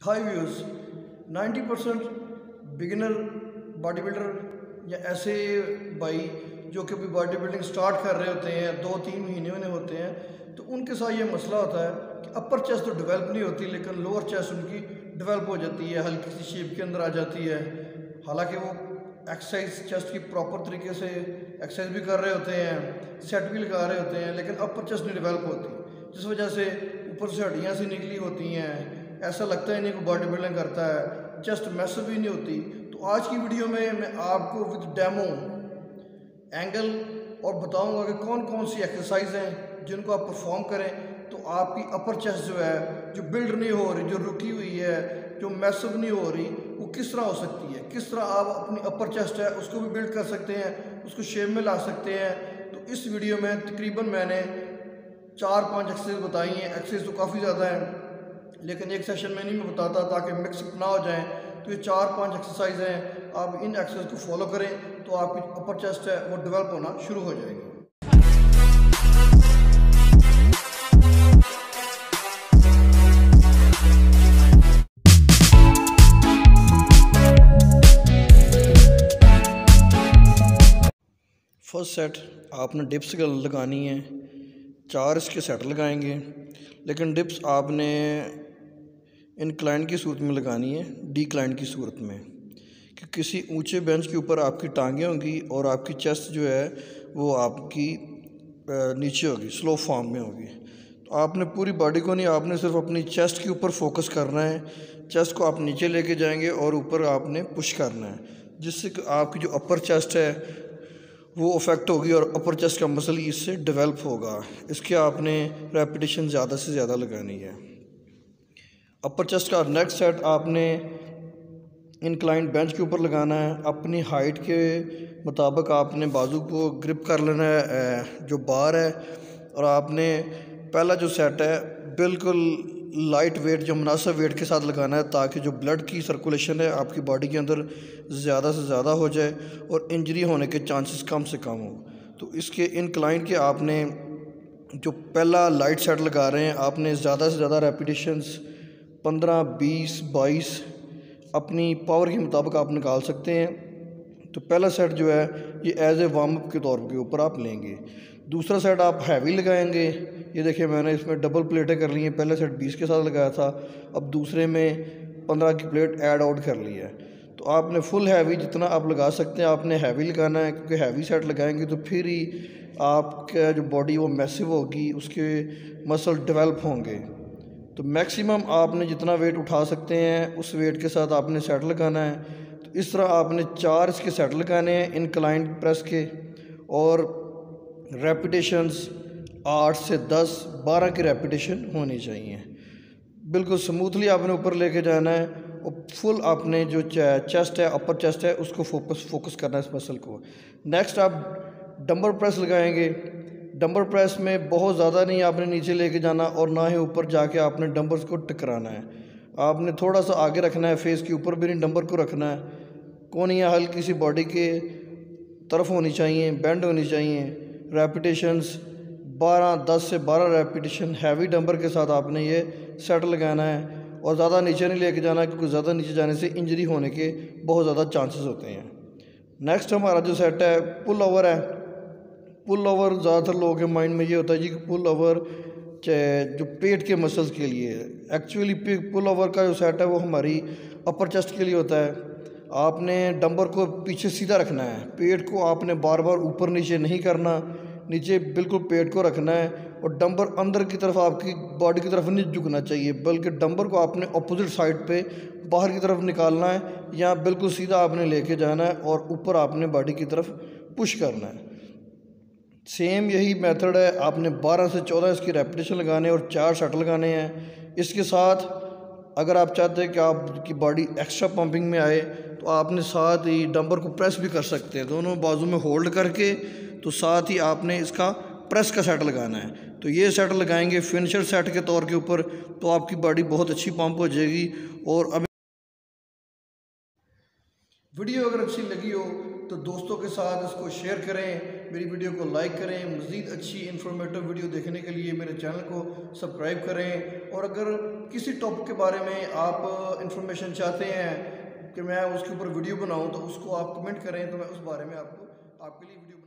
High views 90 percent beginner body builder या ऐसे भाई जो कि अभी बॉडी बिल्डिंग स्टार्ट कर रहे होते हैं दो तीन महीने में होते हैं तो उनके साथ ये मसला होता है कि अपर चेस्ट तो डेवलप नहीं होती, लेकिन लोअर चेस्ट उनकी डेवलप हो जाती है, हल्की सी शेप के अंदर आ जाती है। हालाँकि वो एक्सरसाइज चेस्ट की प्रॉपर तरीके से एक्सरसाइज भी कर रहे होते हैं सेट भी लगा रहे होते हैं, लेकिन अपर चेस्ट नहीं डेवलप होती, जिस वजह से ऊपर से हड्डियाँ सी निकली होती हैं ऐसा लगता है नहीं कि बॉडी बिल्डिंग करता है। जस्ट मैसअप भी नहीं होती। तो आज की वीडियो में मैं आपको विद डेमो एंगल और बताऊँगा कि कौन कौन सी एक्सरसाइज हैं जिनको आप परफॉर्म करें। तो आपकी अपर चेस्ट जो है, जो बिल्ड नहीं हो रही, जो रुकी हुई है, जो मैसअप नहीं हो रही, वो किस तरह हो सकती है? किस तरह आप अपनी अपर चेस्ट है, उसको भी बिल्ड कर सकते हैं, उसको शेप में ला सकते हैं। तो इस वीडियो में तकरीबन मैंने चार पाँच एक्सरसाइज बताई हैं। एक्सरसाइज तो काफ़ी ज़्यादा हैं। लेकिन एक सेशन में नहीं, मैं बताता ताकि मिक्सअप ना हो जाए। तो ये चार पाँच एक्सरसाइज हैं। आप इन एक्सरसाइज को फॉलो करें तो आपकी अपर चेस्ट है, वो डेवलप होना शुरू हो जाएगी। फ़र्स्ट सेट आपने डिप्स लगानी है। चार इसके सेट लगाएँगे। लेकिन डिप्स आपने इनक्लाइन की सूरत में लगानी है डी क्लाइन की सूरत में। कि किसी ऊँचे बेंच के ऊपर आपकी टांगें होंगी और आपकी चेस्ट जो है, वो आपकी नीचे होगी स्लो फॉर्म में होगी। तो आपने पूरी बॉडी को नहीं, आपने सिर्फ़ अपनी चेस्ट के ऊपर फोकस करना है। चेस्ट को आप नीचे लेके जाएँगे और ऊपर आपने पुश करना है। जिससे आपकी जो अपर चेस्ट है, वो अफेक्ट होगी और अपर चेस्ट का मसल इससे डेवलप होगा। इसके आपने रेपिटेशन ज़्यादा से ज़्यादा लगानी है। अपर चेस्ट का नेक्स्ट सेट आपने इनक्लाइंट बेंच के ऊपर लगाना है। अपनी हाइट के मुताबिक आपने बाजू को ग्रिप कर लेना है जो बार है। और आपने पहला जो सेट है, बिल्कुल लाइट वेट जो मुनासिब वेट के साथ लगाना है, ताकि जो ब्लड की सर्कुलेशन है, आपकी बॉडी के अंदर ज़्यादा से ज़्यादा हो जाए और इंजरी होने के चांसेस कम से कम हो। तो इसके इनक्लाइन के आपने जो पहला लाइट सेट लगा रहे हैं, आपने ज़्यादा से ज़्यादा रेपिटेशंस पंद्रह, बीस, बाईस अपनी पावर के मुताबिक आप निकाल सकते हैं। तो पहला सेट जो है, ये एज ए वार्म के तौर के ऊपर आप लेंगे। दूसरा सेट आप हैवी लगाएँगे। ये देखिए, मैंने इसमें डबल प्लेटें कर ली हैं। पहले सेट बीस के साथ लगाया था, अब दूसरे में पंद्रह की प्लेट ऐड आउट कर ली है। तो आपने फुल हैवी जितना आप लगा सकते हैं, आपने हैवी लगाना है, क्योंकि हैवी सेट लगाएँगे तो फिर ही आपका जो बॉडी वो मैसिव होगी, उसके मसल डेवलप होंगे। तो मैक्सिमम आपने जितना वेट उठा सकते हैं, उस वेट के साथ आपने सेट लगाना है। तो इस तरह आपने चार इसके सेट लगाने हैं इनक्लाइंट प्रेस के और रेपिटेशंस आठ से दस, बारह की रेपिटेशन होनी चाहिए। बिल्कुल स्मूथली आपने ऊपर लेके जाना है और फुल आपने जो चेस्ट है अपर चेस्ट है, उसको फोकस फोकस करना है इस मसल को। नेक्स्ट आप डम्बर प्रेस लगाएँगे। डंबर प्रेस में बहुत ज़्यादा नहीं, आपने नीचे लेके जाना और ना ही ऊपर जाके आपने डंबर्स को टकराना है। आपने थोड़ा सा आगे रखना है, फेस के ऊपर भी नहीं, डंबर को रखना है। कोनियाँ हल्की सी बॉडी के तरफ़ होनी चाहिए बेंड होनी चाहिए। रेपिटेशंस 12 10 से 12 रेपिटेशन हैवी डंबर के साथ आपने ये सेट लगाना है। और ज़्यादा नीचे नहीं लेके जाना, क्योंकि ज़्यादा नीचे जाने से इंजरी होने के बहुत ज़्यादा चांसेस होते हैं। नेक्स्ट हमारा जो सेट है पुल ओवर है। पुल ओवर ज़्यादातर लोगों के माइंड में ये होता है जी कि पुल ओवर चाहे जो पेट के मसल्स के लिए एक्चुअली पुल ओवर का जो सेट है वो हमारी अपर चेस्ट के लिए होता है। आपने डंबर को पीछे सीधा रखना है। पेट को आपने बार बार ऊपर नीचे नहीं करना। नीचे बिल्कुल पेट को रखना है और डंबर अंदर की तरफ़ आपकी बॉडी की तरफ़ नहीं झुकना चाहिए, बल्कि डंबर को आपने अपोजिट साइड पे बाहर की तरफ़ निकालना है। या बिल्कुल सीधा आपने लेके जाना है और ऊपर आपने बॉडी की तरफ़ पुश करना है। सेम यही मेथड है। आपने 12 से 14 इसकी रेपिटेशन लगाने और चार शट लगाने हैं। इसके साथ अगर आप चाहते हैं कि आपकी बॉडी एक्स्ट्रा पंपिंग में आए तो आपने साथ ही डंबर को प्रेस भी कर सकते हैं। दोनों बाजू में होल्ड करके तो साथ ही आपने इसका प्रेस का सेट लगाना है। तो ये सेट लगाएँगे फिनिशर सेट के तौर के ऊपर तो आपकी बॉडी बहुत अच्छी पंप हो जाएगी। और अब वीडियो अगर अच्छी लगी हो तो दोस्तों के साथ इसको शेयर करें। मेरी वीडियो को लाइक करें, मज़ीद अच्छी इन्फॉर्मेटिव वीडियो देखने के लिए मेरे चैनल को सब्सक्राइब करें। और अगर किसी टॉपिक के बारे में आप इन्फॉर्मेशन चाहते हैं कि मैं उसके ऊपर वीडियो बनाऊँ तो उसको आप कमेंट करें तो मैं उस बारे में आपको, आपके लिए वीडियो